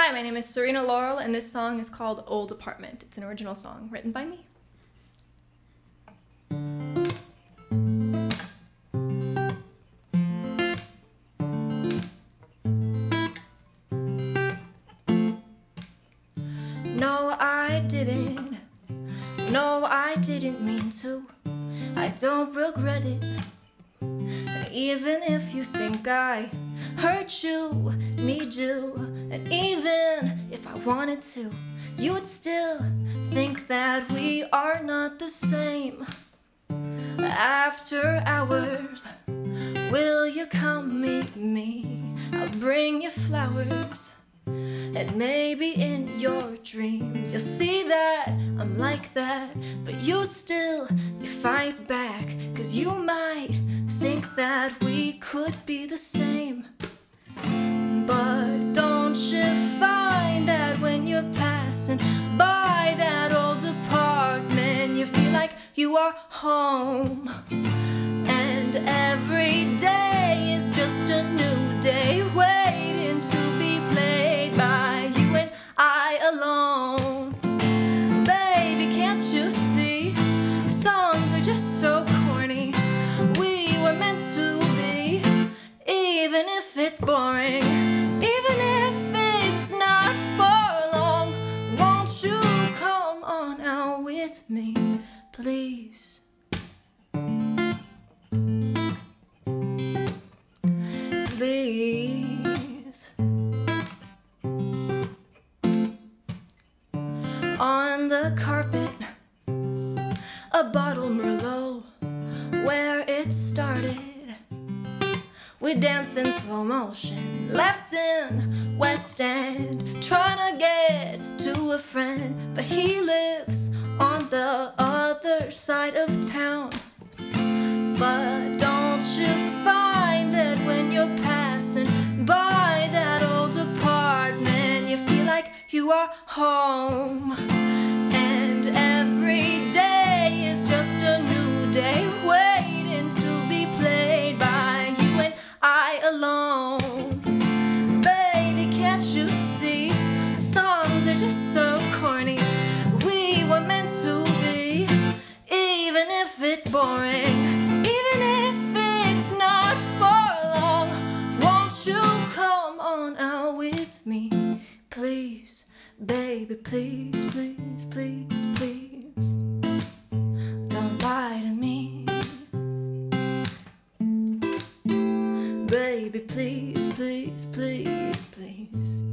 Hi, my name is Serena Laurel, and this song is called Old Apartment. It's an original song written by me. No, I didn't. No, I didn't mean to. I don't regret it. Even if you think I hurt you, need you, and even if I wanted to, you would still think that we are not the same. After hours, will you come meet me? I'll bring you flowers. And maybe in your dreams you'll see that I'm like that But you still, you fight back Cause you might think that we could be the same But home. And every day is just a new day waiting to be played by you and I alone. Baby, can't you see? Songs are just so corny. We were meant to be Even if it's boring The carpet A bottle Merlot Where it started. We dance in slow motion Left in West End Trying to get to a friend. But he lives on the other side of town. But don't you find that when you're passing by that old apartment You feel like you are home see? Songs are just so corny. We were meant to be Even if it's boring. Even if it's not for long. Won't you come on out with me? Please, baby, please, please, please, please. Don't lie to me. Baby, please, please, please, please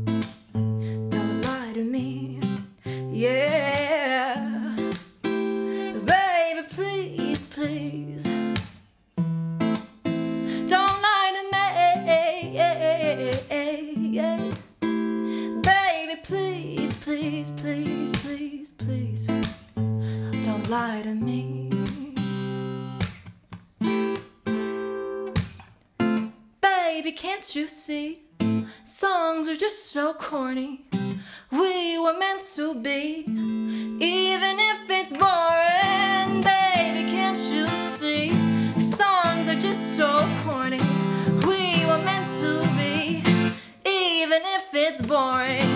me Baby, can't you see? Songs are just so corny. We were meant to be, even if it's boring. Baby, can't you see? Songs are just so corny. We were meant to be, even if it's boring.